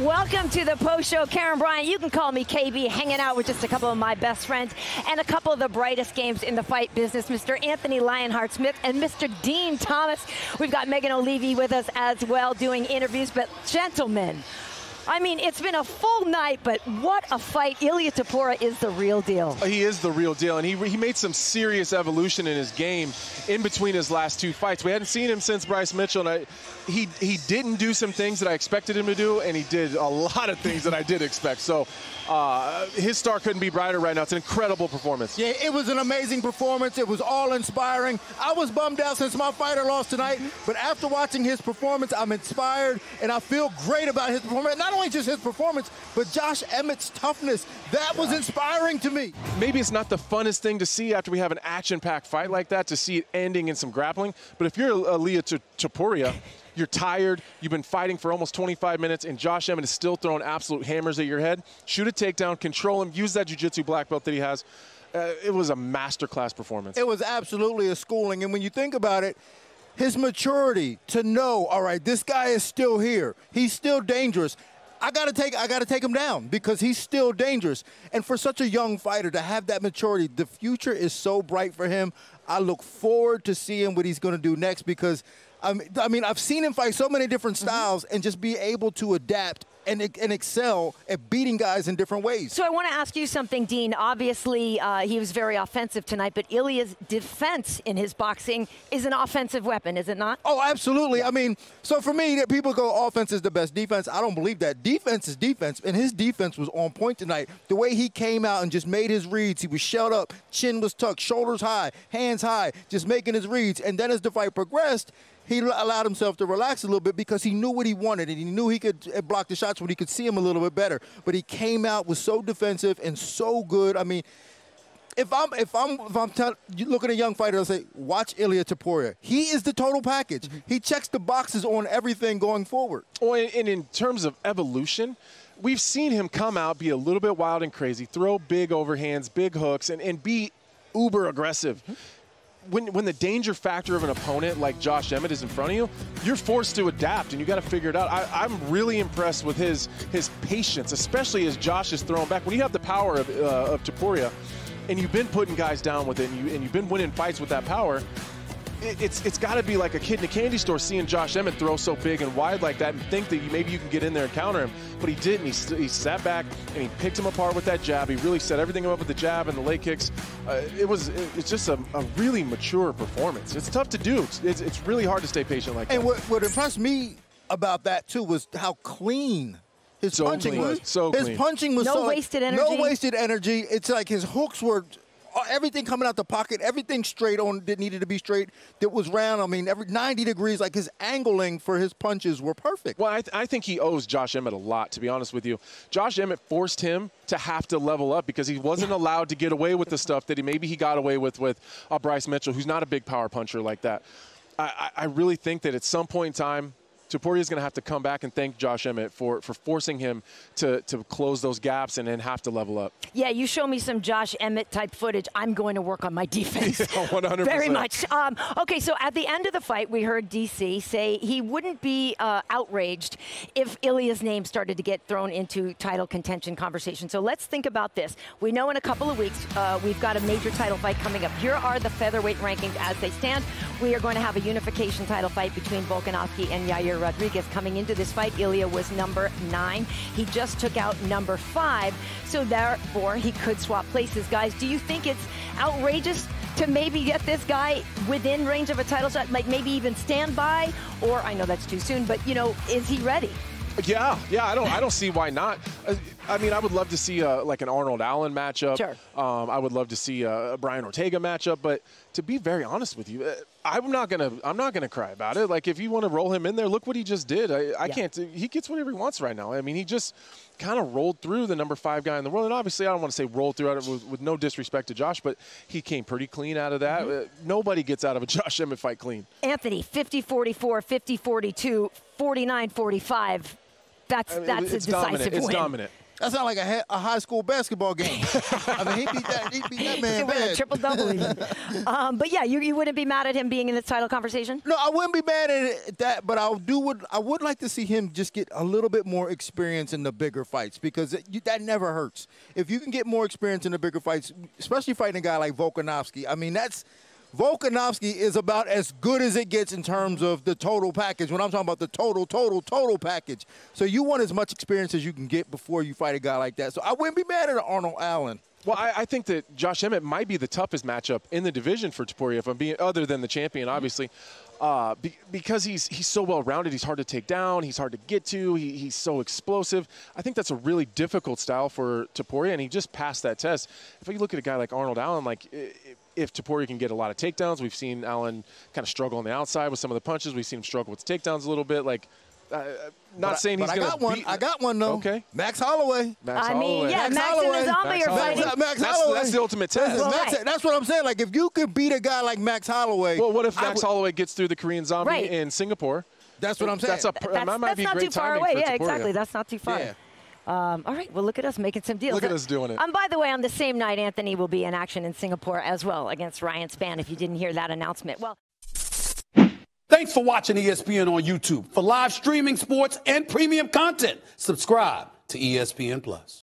Welcome to the post show. Karyn Bryant, you can call me KB, hanging out with just a couple of my best friends and a couple of the brightest games in the fight business, Mr. Anthony Lionheart Smith and Mr. Din Thomas. We've got Megan Olivi with us as well doing interviews. But, gentlemen, I mean, it's been a full night, but what a fight. Ilia Topuria is the real deal. He is the real deal, and he, he made some serious evolution in his game in between his last two fights. We hadn't seen him since Bryce Mitchell, and I, he, he didn't do some things that I expected him to do, and he did a lot of things that I did expect. So uh, his star couldn't be brighter right now. It's an incredible performance. Yeah, it was an amazing performance. It was all inspiring. I was bummed out since my fighter lost tonight, but after watching his performance, I'm inspired, and I feel great about his performance. Not only just his performance, but Josh Emmett's toughness. That was inspiring to me. Maybe it's not the funnest thing to see after we have an action-packed fight like that, to see it ending in some grappling. But if you're Ilia Topuria, you're tired, you've been fighting for almost 25 minutes, and Josh Emmett is still throwing absolute hammers at your head. Shoot a takedown, control him, use that jiu-jitsu black belt that he has. Uh, it was a masterclass performance. It was absolutely a schooling, and when you think about it, his maturity to know, all right, this guy is still here. He's still dangerous. I gotta take I gotta take him down because he's still dangerous. And for such a young fighter to have that maturity, the future is so bright for him. I look forward to seeing what he's gonna do next because I mean, I've seen him fight so many different mm-hmm. styles mm-hmm. and just be able to adapt and, and excel at beating guys in different ways. So I want to ask you something, Din. Obviously, uh, he was very offensive tonight, but Ilia's defense in his boxing is an offensive weapon, is it not? Oh, absolutely. I mean, so for me, that people go offense is the best defense. I don't believe that. Defense is defense, and his defense was on point tonight. The way he came out and just made his reads, he was shelled up, chin was tucked, shoulders high, hands high, just making his reads. And then as the fight progressed, he allowed himself to relax a little bit because he knew what he wanted and he knew he could uh, block the shots when he could see him a little bit better. But he came out was so defensive and so good. I mean, if I'm if I'm if I'm tell, looking at a young fighter, I'll say watch Ilia Topuria. He is the total package. Mm-hmm. He checks the boxes on everything going forward. Well, and in terms of evolution, we've seen him come out, be a little bit wild and crazy, throw big overhands, big hooks, and, and be uber aggressive. Mm-hmm when, when the danger factor of an opponent like Josh Emmett is in front of you, you're forced to adapt and you got to figure it out. I, am really impressed with his his patience, especially as Josh is thrown back. When you have the power of, uh, of Topuria and you've been putting guys down with it and, you, and you've been winning fights with that power, it's it's got to be like a kid in a candy store seeing Josh Emmett throw so big and wide like that and think that maybe you can get in there and counter him. But he didn't. He, he sat back and he picked him apart with that jab. He really set everything up with the jab and the leg kicks. Uh, it was it's just a, a, really mature performance. It's tough to do. It's, it's really hard to stay patient like and that. And what, what impressed me about that too was how clean his so punching clean. was. So his clean. punching was no so wasted energy. No wasted energy. It's like his hooks were everything coming out the pocket, everything straight on that needed to be straight that was round. I mean, every 90 degrees, like his angling for his punches were perfect. Well, I, th- I think he owes Josh Emmett a lot, to be honest with you. Josh Emmett forced him to have to level up because he wasn't allowed to get away with the stuff that he maybe he got away with with uh, Bryce Mitchell, who's not a big power puncher like that. I, I really think that at some point in time, Topuria is going to have to come back and thank Josh Emmett for, for forcing him to, to close those gaps and then have to level up. Yeah, you show me some Josh Emmett type footage. I'm going to work on my defense. yeah, 100%. Very much. Um, okay, so at the end of the fight, we heard DC say he wouldn't be uh, outraged if Ilia's name started to get thrown into title contention conversation. So let's think about this. We know in a couple of weeks uh, we've got a major title fight coming up. Here are the featherweight rankings as they stand. We are going to have a unification title fight between Volkanovski and Yair Rodriguez coming into this fight. Ilia was number nine. He just took out number five, so therefore he could swap places. Guys, do you think it's outrageous to maybe get this guy within range of a title shot, like maybe even stand by? Or I know that's too soon, but you know, is he ready? Yeah, yeah, I don't, I don't see why not. Uh, Uh, I mean, I would love to see a, like an Arnold Allen matchup. Sure. Um, I would love to see a Brian Ortega matchup, but to be very honest with you, uh, I'm not gonna, I'm not gonna cry about it. Like if you want to roll him in there, look what he just did. I, I yeah. can't. He gets whatever he wants right now. I mean, he just kind of rolled through the number five guy in the world. And obviously, I don't want to say rolled through it with, with no disrespect to Josh, but he came pretty clean out of that. Mm-hmm. Uh, nobody gets out of a Josh Emmett fight clean. Anthony, 50-44, 50-42, 49-45 that's I mean, that's a decisive dominant. win. It's dominant. That sounds like a, a, high school basketball game. I mean, he beat that, he beat that man bad. triple double um, but yeah, you, you wouldn't be mad at him being in this title conversation? No, I wouldn't be mad at that, but I do would I would like to see him just get a little bit more experience in the bigger fights because it, you, that never hurts. If you can get more experience in the bigger fights, especially fighting a guy like Volkanovski, I mean that's – Volkanovski is about as good as it gets in terms of the total package. When I'm talking about the total, total, total package. So you want as much experience as you can get before you fight a guy like that. So I wouldn't be mad at Arnold Allen. Well, I, I, think that Josh Emmett might be the toughest matchup in the division for Topuria, if I'm being other than the champion, obviously, uh, be, because he's he's so well rounded. He's hard to take down. He's hard to get to. He, he's so explosive. I think that's a really difficult style for Topuria, and he just passed that test. If you look at a guy like Arnold Allen, like if Topuria can get a lot of takedowns, we've seen Allen kind of struggle on the outside with some of the punches. We've seen him struggle with takedowns a little bit. Like, uh, not but saying I, he's going to. I got one. I got one though. Okay. Max Holloway. Max I mean, yeah, Max, Max Holloway. and the zombie Max are fighting. Max, Max that's, Holloway. that's the ultimate test. Well, Max, right. That's what I'm saying. Like if you could beat a guy like Max Holloway. Well, what if Max would, Holloway gets through the Korean zombie Right. in Singapore? That's what I'm saying. That's a That's, that might that's be not great too far away. Yeah, Topuria. exactly. That's not too far. Yeah. Um, all right, well, look at us making some deals. Look at us doing it. And by the way, on the same night, Anthony will be in action in Singapore as well against Ryan Spann. If you didn't hear that announcement, well. Thanks for watching ESPN on YouTube. For live streaming sports and premium content, subscribe to ESPN Plus.